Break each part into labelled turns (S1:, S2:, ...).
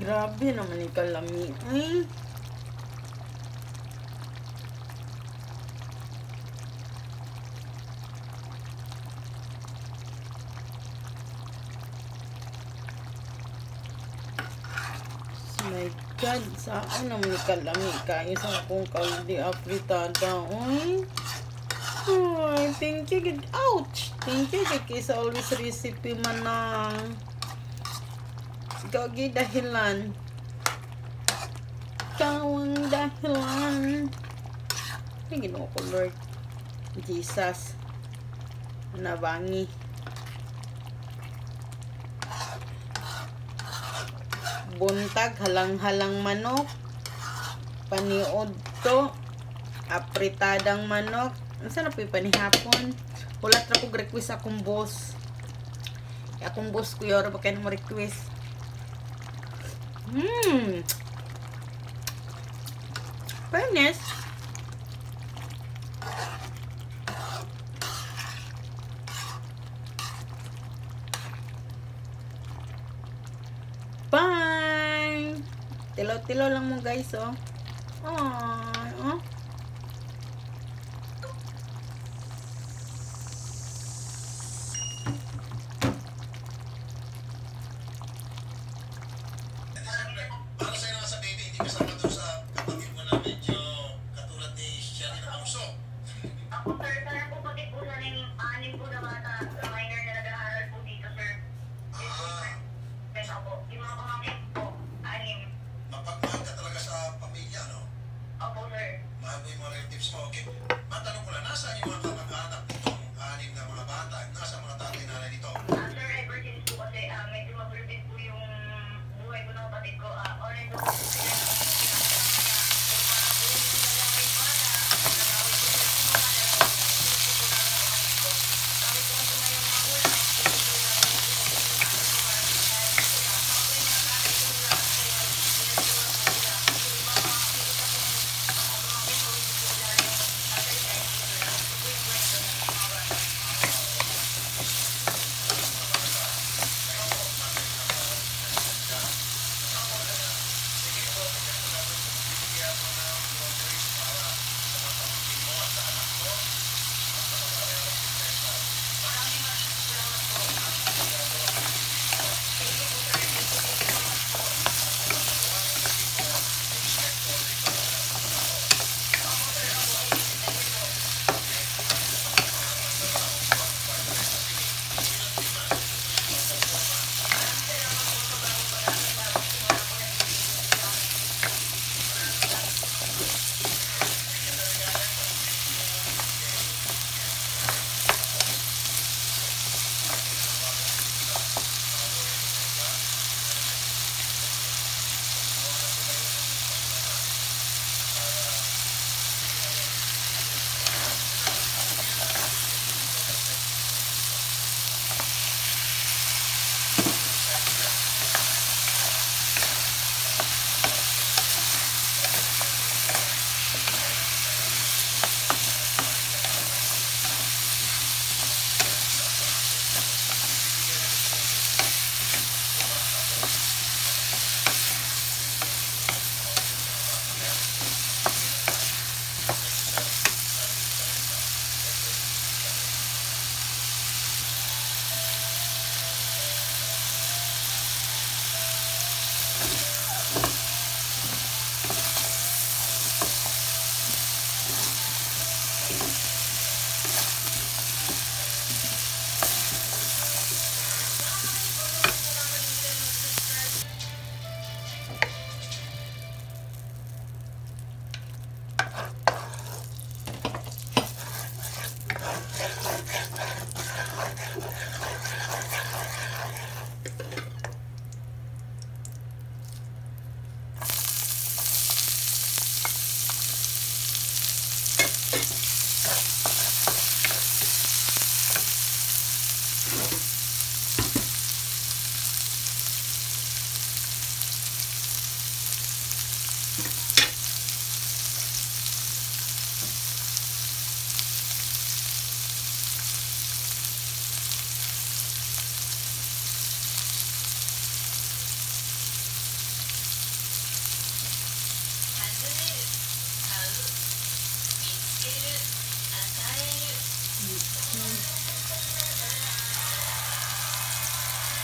S1: Grabe naman yung kalami. Ay. Oh my God, saan naman kalami kayo sa akong kaldi apritada. Ay. Ay, thank you. good- Ouch! Thank you kay sa always recipe manang. Gagi dahilan. Ikaw ang dahilan. Ay, ginoo ko, Lord. Jesus. Nabangi. Buntag, halang-halang manok. Paniod to. Apritadang manok. Asa na po yung panihapon? Ulat na po request akong boss. Akong boss ko yoro ba kayo mo request? Hmm. Fairness. Bye! Tilo-tilo lang mo guys, oh. Aww,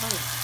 S2: Vamos.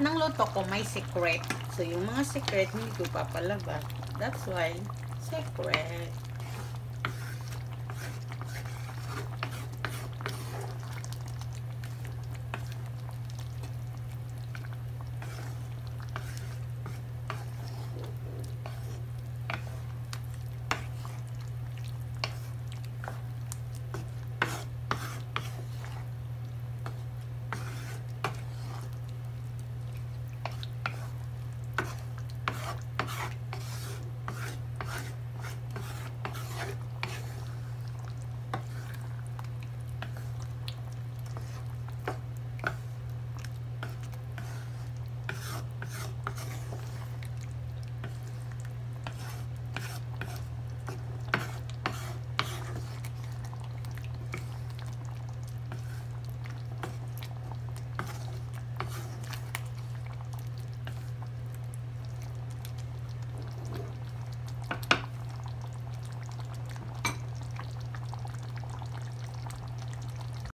S2: lahat ng luto ko may secret. So, yung mga secret, hindi ko papalabas. That's why, secret.